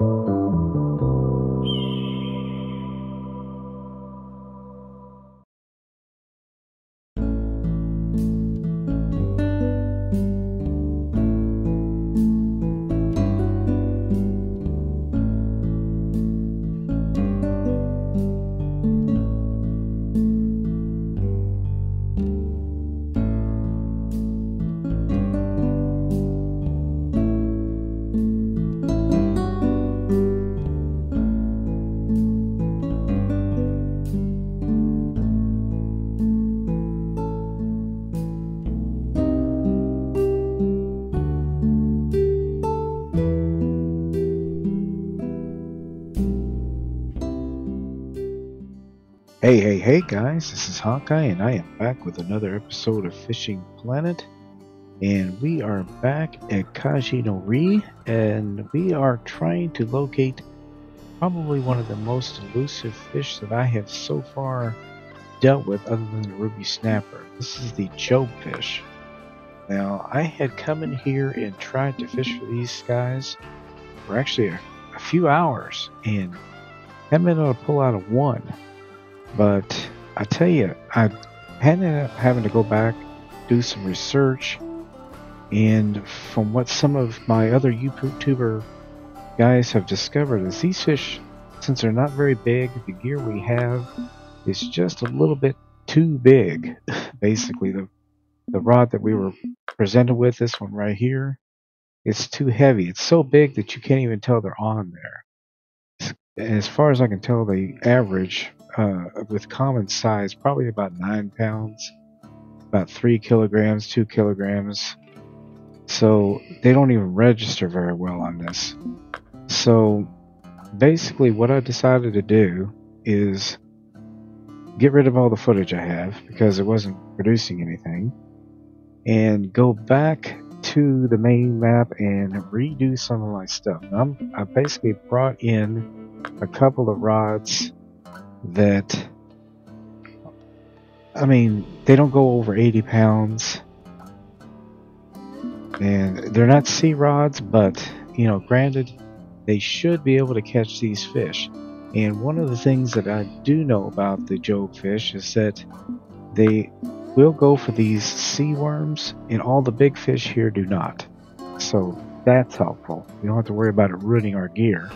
Hey, hey guys, this is Hawkeye, and I am back with another episode of Fishing Planet. And we are back at Kaiji no Ri, and we are trying to locate probably one of the most elusive fish that I have so far dealt with, other than the ruby snapper. This is the fish. Now, I had come in here and tried to fish for these guys for actually a, a few hours, and haven't been able to pull out a one. But I tell you, I ended up having to go back, do some research, and from what some of my other YouTuber guys have discovered is these fish, since they're not very big, the gear we have is just a little bit too big. Basically, the the rod that we were presented with, this one right here, it's too heavy. It's so big that you can't even tell they're on there. As far as I can tell, the average uh, with common size, probably about nine pounds, about three kilograms, two kilograms. So they don't even register very well on this. So basically, what I decided to do is get rid of all the footage I have because it wasn't producing anything and go back to the main map and redo some of my stuff. I'm, I basically brought in a couple of rods that I mean they don't go over 80 pounds. And they're not sea rods but you know granted they should be able to catch these fish. And one of the things that I do know about the job fish is that they will go for these sea worms and all the big fish here do not. So that's helpful. You don't have to worry about it ruining our gear.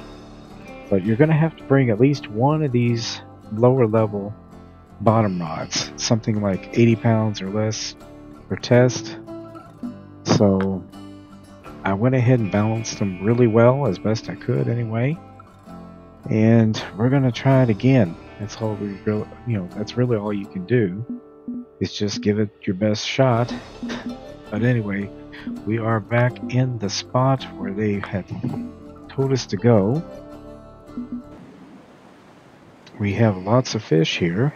But you're going to have to bring at least one of these lower level bottom rods, something like 80 pounds or less per test. So I went ahead and balanced them really well as best I could anyway. And we're gonna try it again. That's all we really, you know, that's really all you can do. Is just give it your best shot. But anyway, we are back in the spot where they had told us to go. We have lots of fish here.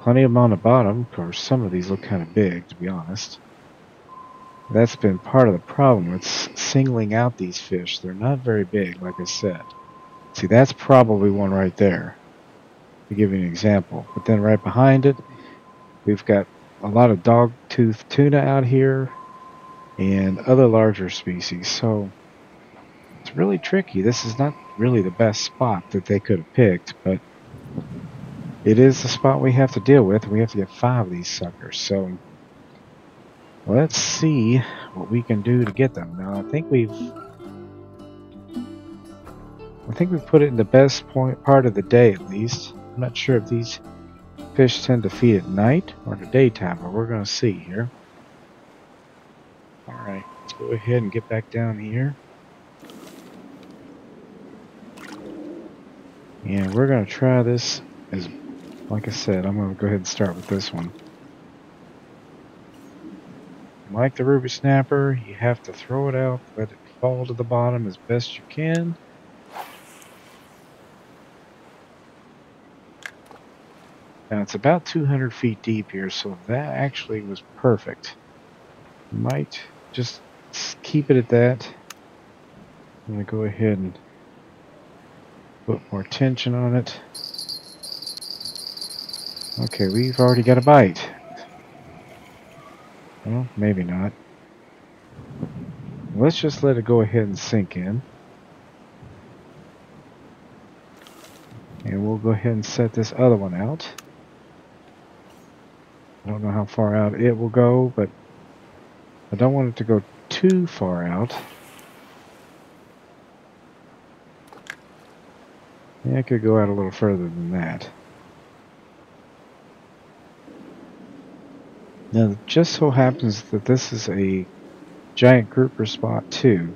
Plenty of them on the bottom. Of course, some of these look kind of big, to be honest. That's been part of the problem with singling out these fish. They're not very big, like I said. See, that's probably one right there, to give you an example. But then right behind it, we've got a lot of dog-tooth tuna out here and other larger species. So it's really tricky. This is not really the best spot that they could have picked, but it is the spot we have to deal with. We have to get five of these suckers. So let's see what we can do to get them. Now I think we've I think we've put it in the best point part of the day at least. I'm not sure if these fish tend to feed at night or in the daytime, but we're going to see here. Alright, let's go ahead and get back down here. And we're going to try this as, like I said, I'm going to go ahead and start with this one. Like the ruby snapper, you have to throw it out, let it fall to the bottom as best you can. Now it's about 200 feet deep here, so that actually was perfect. Might just keep it at that. I'm going to go ahead and Put more tension on it. Okay, we've already got a bite. Well, maybe not. Let's just let it go ahead and sink in. And we'll go ahead and set this other one out. I don't know how far out it will go, but I don't want it to go too far out. Yeah, it could go out a little further than that. Now, it just so happens that this is a giant grouper spot too.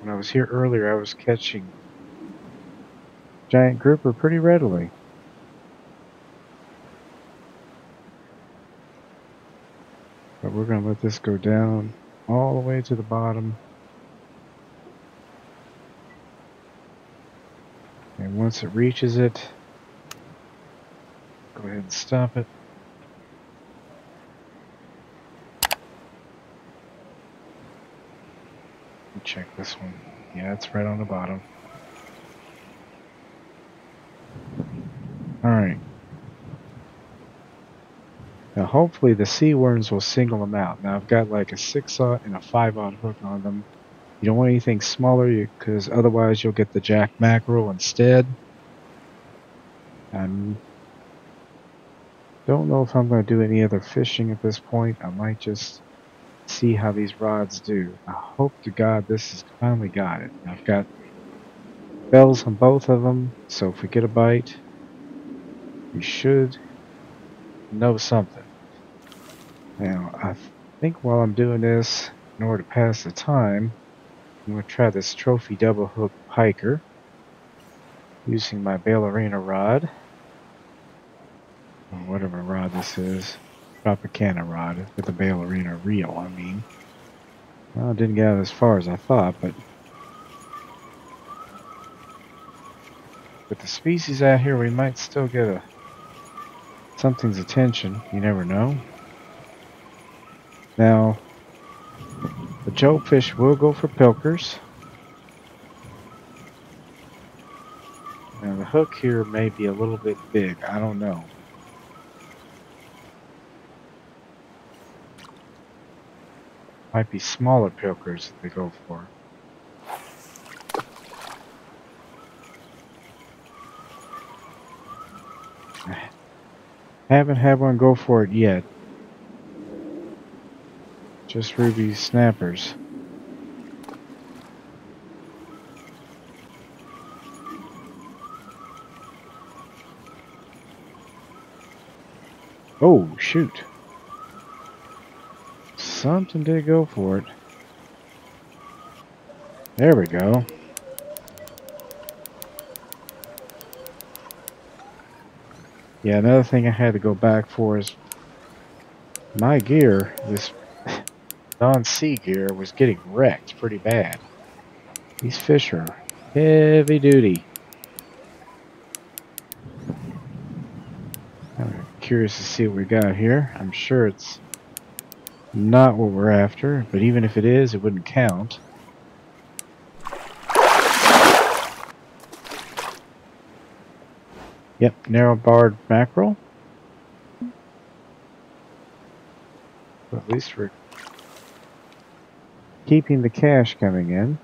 When I was here earlier, I was catching giant grouper pretty readily. But we're going to let this go down all the way to the bottom. Once it reaches it, go ahead and stop it. check this one. Yeah, it's right on the bottom. Alright. Now hopefully the sea worms will single them out. Now I've got like a 6-aught and a 5-aught hook on them. You don't want anything smaller because otherwise you'll get the jack mackerel instead. I don't know if I'm going to do any other fishing at this point. I might just see how these rods do. I hope to God this has finally got it. I've got bells on both of them, so if we get a bite, we should know something. Now, I think while I'm doing this, in order to pass the time, I'm going to try this trophy double hook pilker using my ballerina rod, or whatever rod this is. Tropicana rod with the ballerina reel, I mean. Well, it didn't get out as far as I thought, but with the species out here, we might still get a something's attention. You never know. Now, the job fish will go for pilkers. Now, the hook here may be a little bit big. I don't know. Might be smaller pilkers that they go for. I haven't had one go for it yet. Just ruby snappers. Oh, shoot something did go for it. There we go. Yeah, another thing I had to go back for is my gear, this non-sea gear, was getting wrecked pretty bad. These fish are heavy duty. I'm curious to see what we got here. I'm sure it's not what we're after, but even if it is, it wouldn't count. Yep, narrow barred mackerel. But at least we're keeping the cash coming in.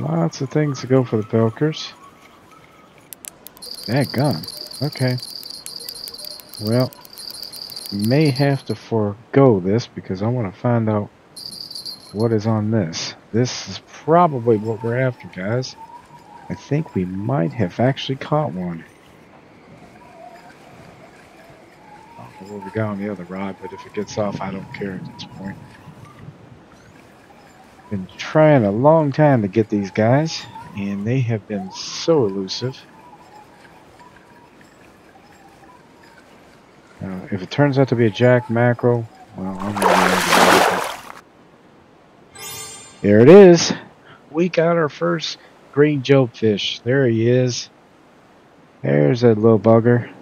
Lots of things to go for the pilkers. That gun. Okay. Well, may have to forego this because I want to find out what is on this. This is probably what we're after, guys. I think we might have actually caught one. I don't know what we got on the other rod, but if it gets off, I don't care at this point. Been trying a long time to get these guys, and they have been so elusive. If it turns out to be a jack mackerel, well, I'm gonna be There it is. We got our first green job fish. There he is. There's that little bugger.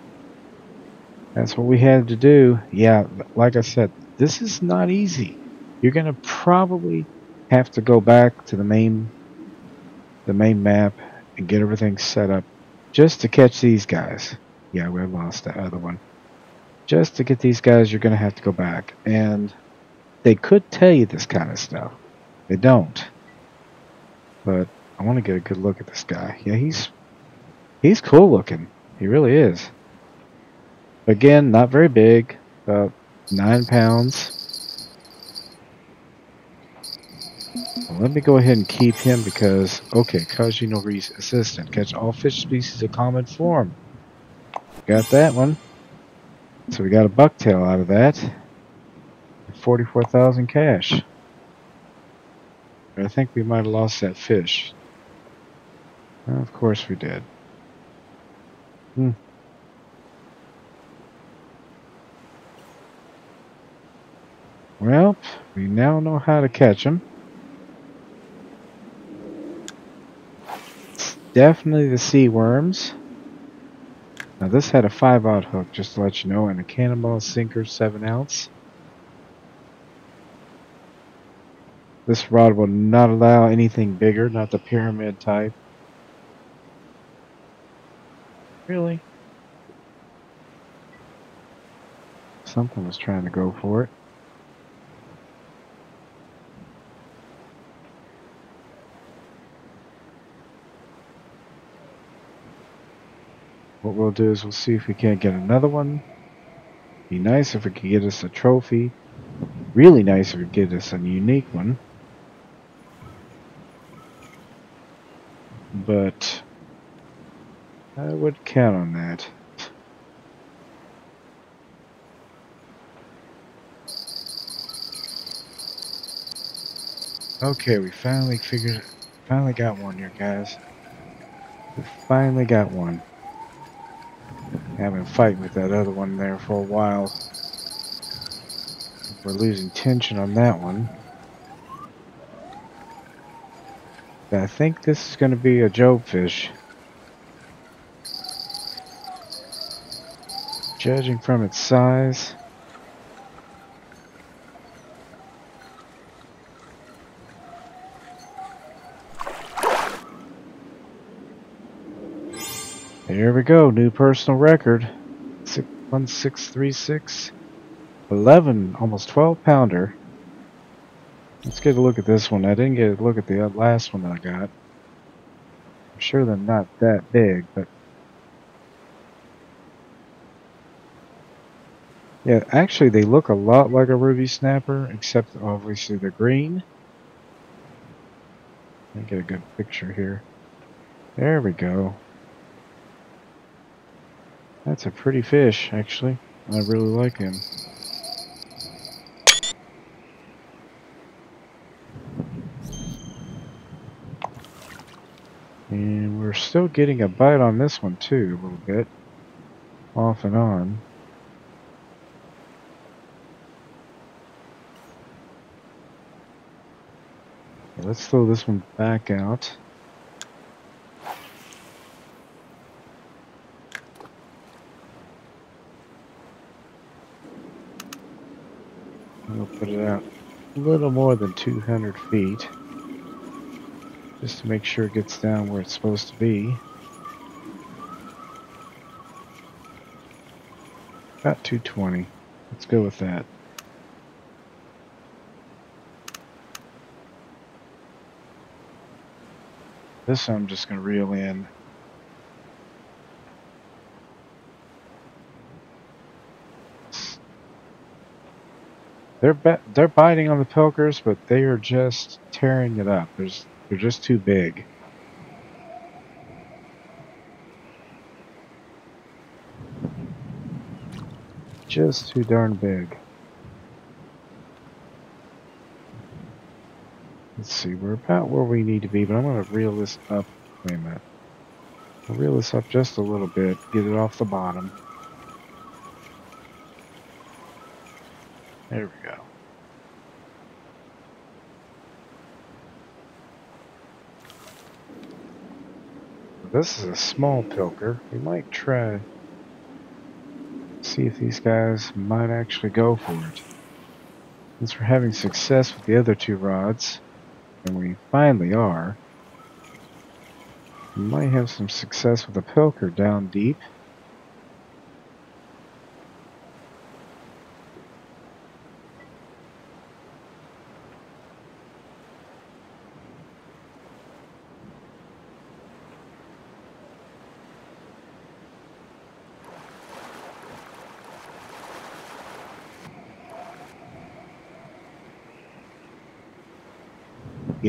That's what we had to do. Yeah, like I said, this is not easy. You're going to probably have to go back to the main the main map and get everything set up just to catch these guys. Yeah, we lost that other one. Just to get these guys, you're going to have to go back. And they could tell you this kind of stuff. They don't. But I want to get a good look at this guy. Yeah, he's he's cool looking. He really is. Again, not very big. About nine pounds. Well, let me go ahead and keep him because, okay, Kaiji no Ri's assistant. Catch all fish species of common form. Got that one. So we got a bucktail out of that. 44,000 cash. But I think we might have lost that fish. Well, of course we did. Hmm. Well, we now know how to catch them. Definitely the sea worms. Now this had a 5 aught hook, just to let you know, and a cannonball sinker 7 ounce. This rod will not allow anything bigger, not the pyramid type. Really? Something was trying to go for it. What we'll do is we'll see if we can't get another one. Be nice if we could get us a trophy. Really nice if we get us a unique one. But I would count on that. Okay, we finally figured, finally got one here, guys. We finally got one. I've been fighting with that other one there for a while. We're losing tension on that one. I think this is going to be a job fish. Judging from its size. There we go, new personal record. 1636. 11, almost 12 pounder. Let's get a look at this one. I didn't get a look at the last one that I got. I'm sure they're not that big, but... Yeah, actually they look a lot like a ruby snapper, except obviously they're green. Let me get a good picture here. There we go. That's a pretty fish, actually. I really like him. And we're still getting a bite on this one too, a little bit. Off and on. Let's throw this one back out. We'll put it out a little more than 200 feet. Just to make sure it gets down where it's supposed to be. About 220. Let's go with that. This I'm just going to reel in They're they're biting on the pilkers, but they are just tearing it up. There's they're just too big. Just too darn big. Let's see, we're about where we need to be, but I'm going to reel this up. Wait a minute. I'll reel this up just a little bit, get it off the bottom. There we go. This is a small pilker. We might try see if these guys might actually go for it. Since we're having success with the other two rods, and we finally are, We might have some success with a pilker down deep.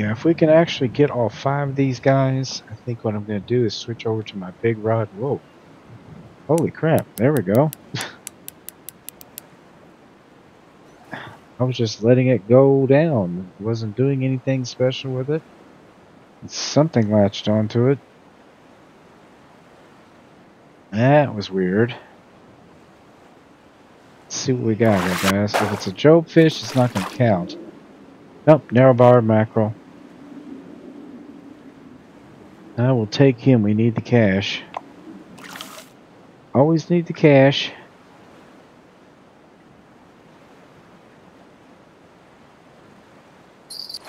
Yeah, if we can actually get all five of these guys, I think what I'm going to do is switch over to my big rod. Whoa. Holy crap. There we go. I was just letting it go down. Wasn't doing anything special with it. Something latched onto it. That was weird. Let's see what we got here, guys. If it's a job fish, it's not going to count. Nope, narrow barred mackerel. I will take him. We need the cash. Always need the cash.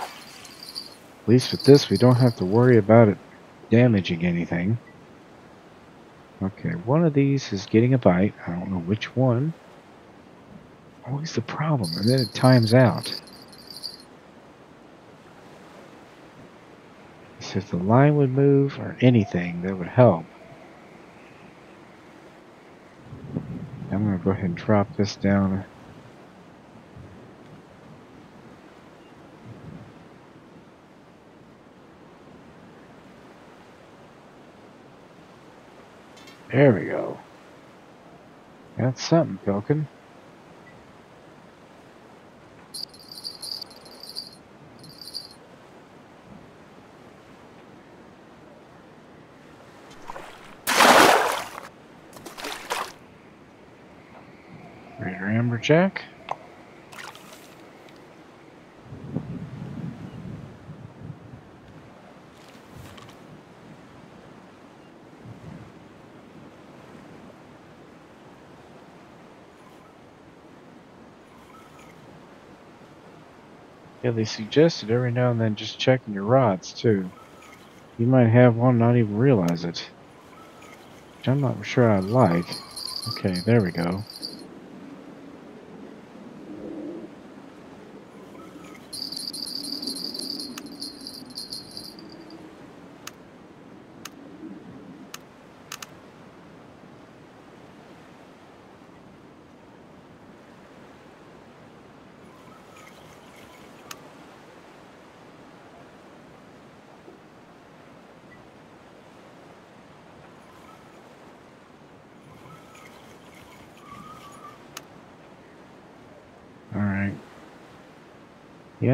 At least with this, we don't have to worry about it damaging anything. Okay, one of these is getting a bite. I don't know which one. Always the problem, and then it times out. If the line would move or anything, that would help. I'm going to go ahead and drop this down. There we go. That's something, Pilkin. Jack. Yeah, they suggested every now and then just checking your rods, too. You might have one not even realize it. Which I'm not sure I like. Okay, there we go.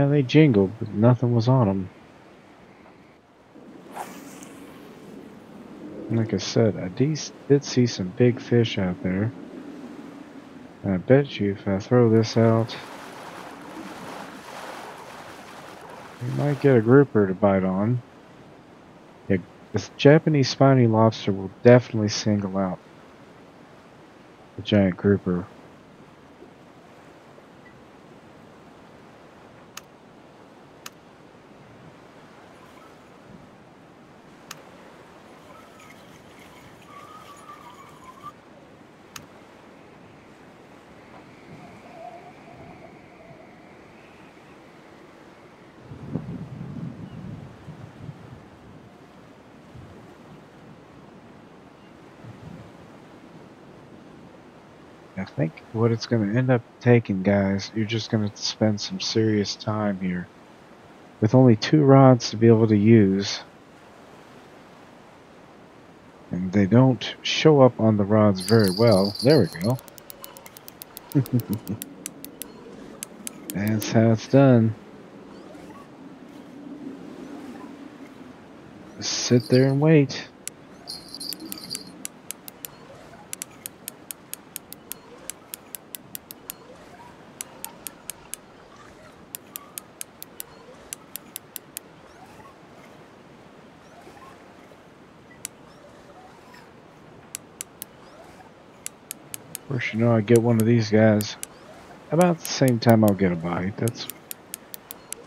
Yeah, they jingled, but nothing was on them. Like I said, I did see some big fish out there. And I bet you if I throw this out, you might get a grouper to bite on. Yeah, this Japanese spiny lobster will definitely single out the giant grouper think what it's going to end up taking, guys, you're just going to spend some serious time here. With only two rods to be able to use, and they don't show up on the rods very well. There we go. That's how it's done. Just sit there and wait. course, you know I get one of these guys about the same time I'll get a bite. That's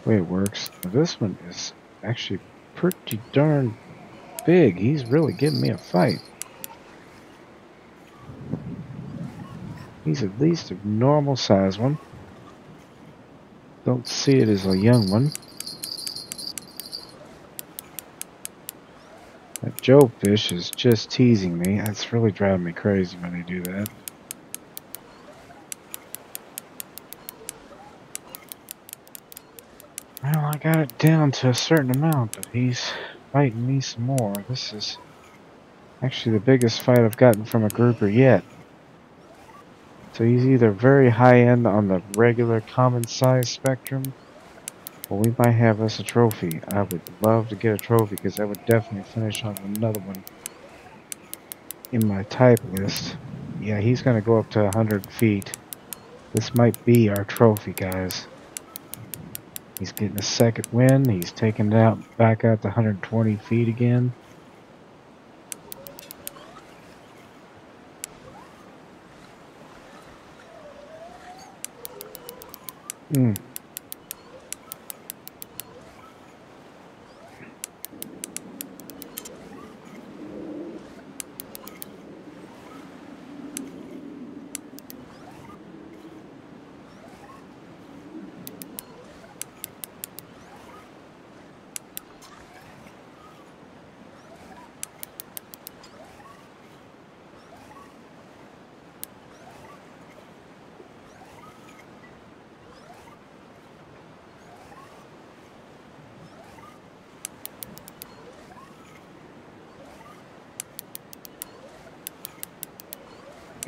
the way it works. Now, this one is actually pretty darn big. He's really giving me a fight. He's at least a normal size one. Don't see it as a young one. That job fish is just teasing me. That's really driving me crazy when they do that. Well, I got it down to a certain amount, but he's fighting me some more. This is actually the biggest fight I've gotten from a grouper yet. So he's either very high end on the regular common size spectrum, or we might have us a trophy. I would love to get a trophy because that would definitely finish on another one in my type list. Yeah, he's going to go up to 100 feet. This might be our trophy, guys. He's getting a second win. He's taking it out back out to 120 feet again. Hmm.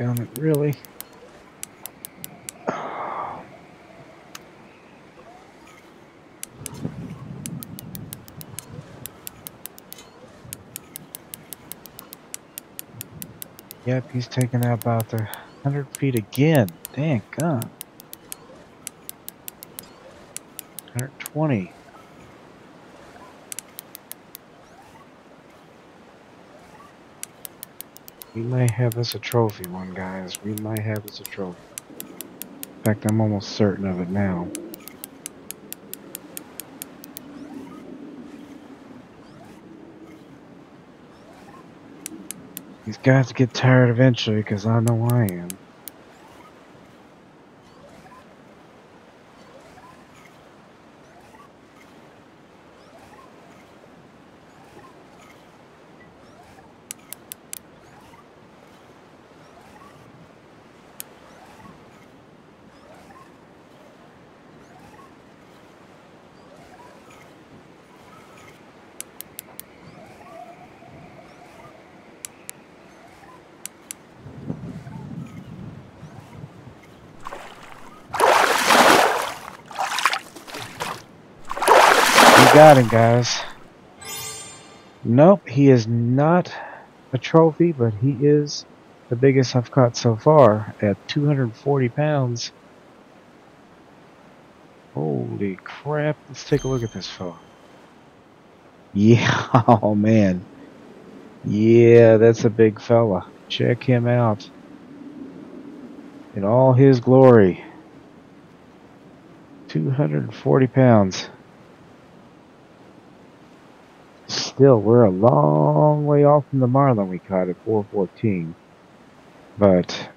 It, really. Yep, he's taking out about the 100 feet again. Dang, God. 120. We might have this a trophy one, guys. We might have this a trophy. In fact, I'm almost certain of it now. These guys get tired eventually, because I know I am. Got him, guys. Nope, he is not a trophy, but he is the biggest I've caught so far at 240 pounds. Holy crap. Let's take a look at this fella. Yeah, oh man. Yeah, that's a big fella. Check him out. In all his glory. 240 pounds. Still, we're a long way off from the marlin we caught at 414. But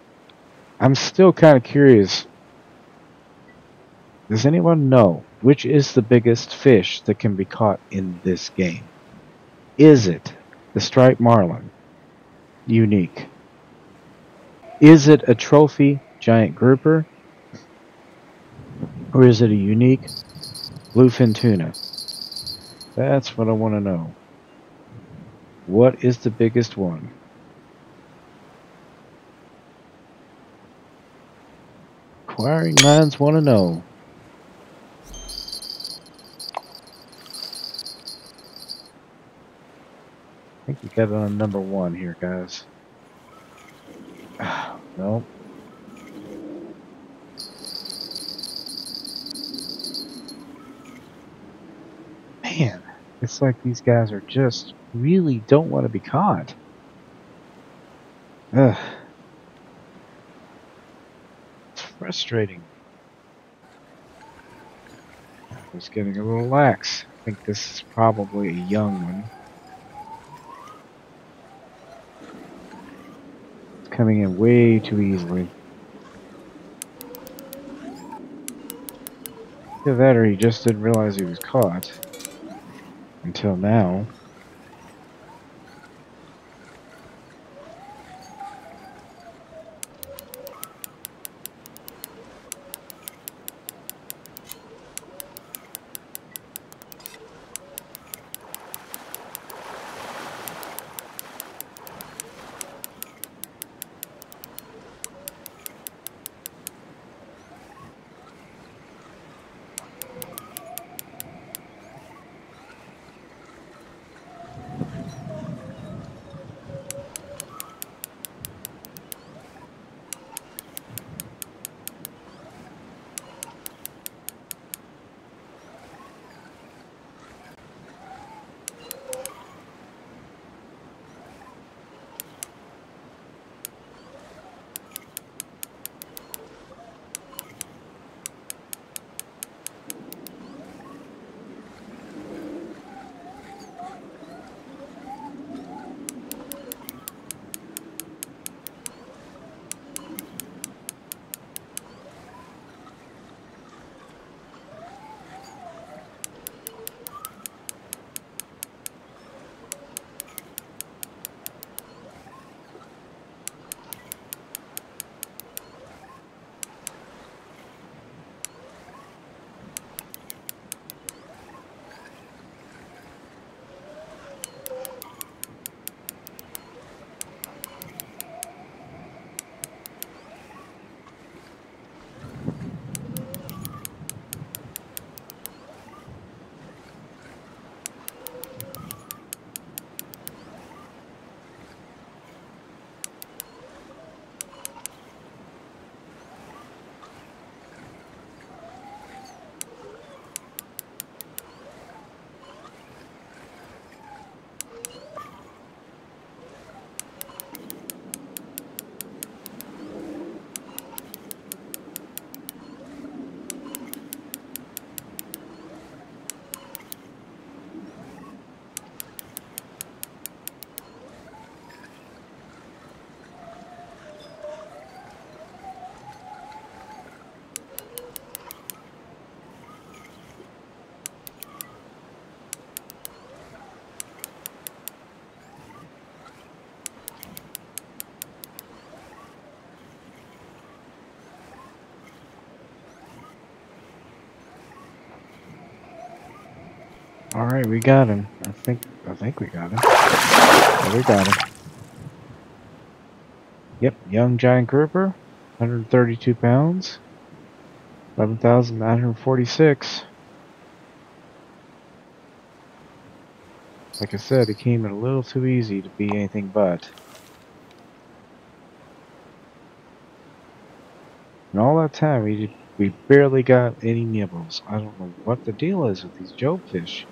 I'm still kind of curious. Does anyone know which is the biggest fish that can be caught in this game? Is it the striped marlin? Unique. Is it a trophy giant grouper? Or is it a unique bluefin tuna? That's what I want to know. What is the biggest one? Acquiring minds want to know. I think we got it on number one here, guys. no. Man, it's like these guys are just really don't want to be caught. Ugh. It's frustrating. I was getting a little lax. I think this is probably a young one. It's coming in way too easily. Either that or he just didn't realize he was caught. Until now. All right, we got him. I think I think we got him. Yeah, we got him. Yep, young giant grouper, 132 pounds, 11,946. Like I said, it came in a little too easy to be anything but. And all that time, we we barely got any nibbles. I don't know what the deal is with these job fish.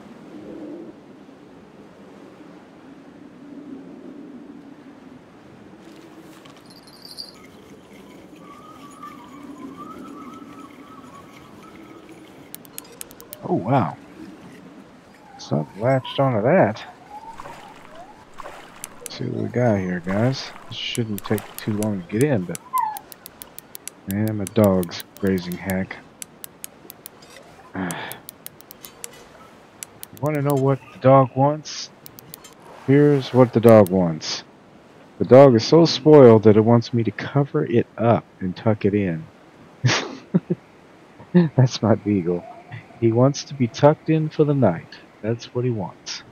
Oh, wow. So latched onto that. Let's see what we got here, guys. This shouldn't take too long to get in, but... Man, my dog's grazing hack. you want to know what the dog wants? Here's what the dog wants. The dog is so spoiled that it wants me to cover it up and tuck it in. That's my beagle. He wants to be tucked in for the night. That's what he wants.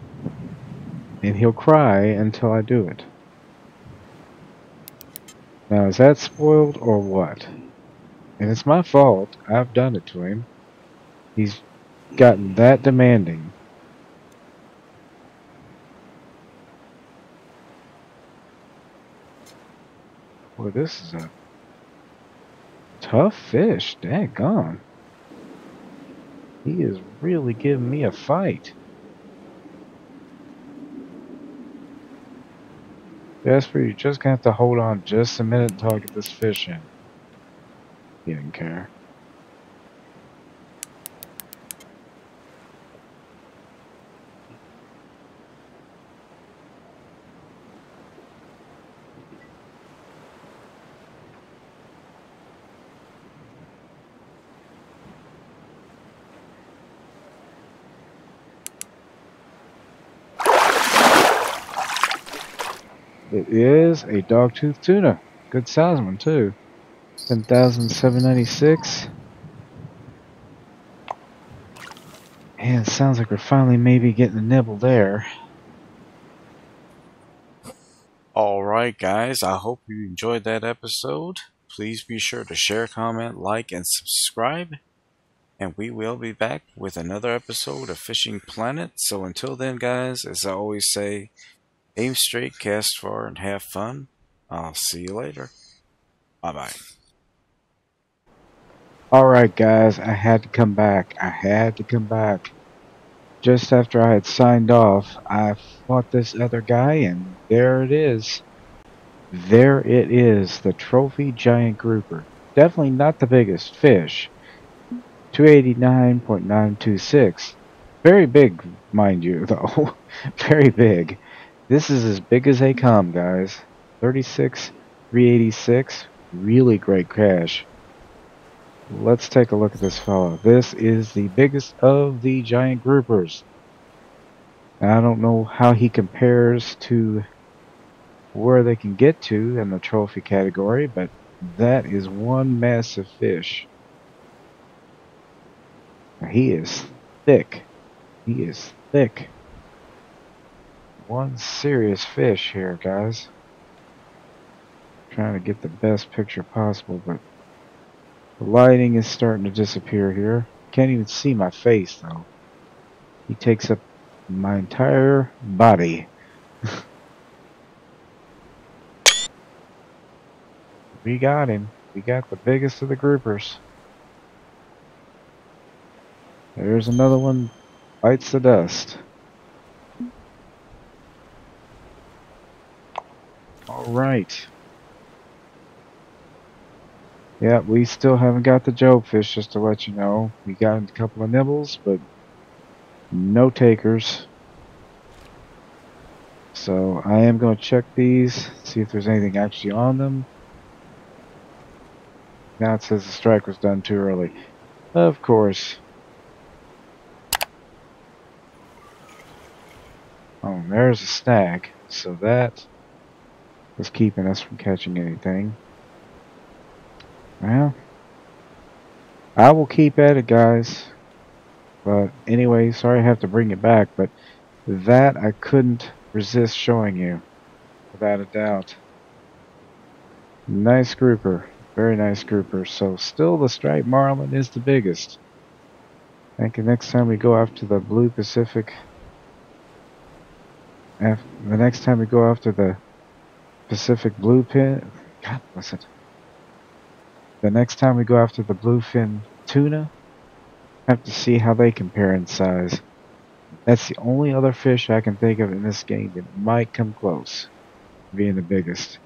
And he'll cry until I do it. Now, is that spoiled or what? And it's my fault. I've done it to him. He's gotten that demanding. Boy, this is a tough fish. Daggone. He is really giving me a fight. Jasper, you're just gonna have to hold on just a minute until I get this fish in. He didn't care. It is a dogtooth tuna. Good size one too. 10,796. And sounds like we're finally maybe getting a nibble there. Alright, guys, I hope you enjoyed that episode. Please be sure to share, comment, like, and subscribe. And we will be back with another episode of Fishing Planet. So until then, guys, as I always say, aim straight, cast far, and have fun. I'll see you later. Bye bye. Alright, guys, I had to come back. I had to come back. Just after I had signed off, I fought this other guy, and there it is. There it is, the trophy giant grouper. Definitely not the biggest fish. 289.926. Very big, mind you, though. Very big. This is as big as they come, guys. 36, 386. Really great cash. Let's take a look at this fellow. This is the biggest of the giant groupers. I don't know how he compares to where they can get to in the trophy category, but that is one massive fish. He is thick. He is thick. One serious fish here, guys. Trying to get the best picture possible, but the lighting is starting to disappear here. Can't even see my face, though. He takes up my entire body. we got him. We got the biggest of the groupers. There's another one. Bites the dust. Alright. Yeah, we still haven't got the job fish, just to let you know. We got a couple of nibbles, but no takers. So I am going to check these, see if there's anything actually on them. Now it says the strike was done too early. Of course. Oh, there's a snag. So that was keeping us from catching anything. Well, I will keep at it, guys. But anyway, sorry I have to bring it back, but that I couldn't resist showing you, without a doubt. Nice grouper, very nice grouper. So still the striped marlin is the biggest. I think the next time we go after the blue Pacific, the next time we go after the Pacific bluefin. God bless it. The next time we go after the bluefin tuna, have to see how they compare in size. That's the only other fish I can think of in this game that might come close being the biggest.